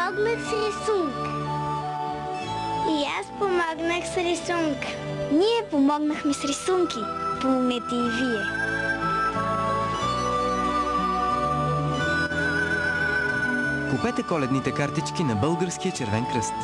помогнах с рисунка. И аз помогнах с рисунка. Ние помогнахме с рисунки. Помогнете и вие. Купете коледните картички на Българския червен кръст.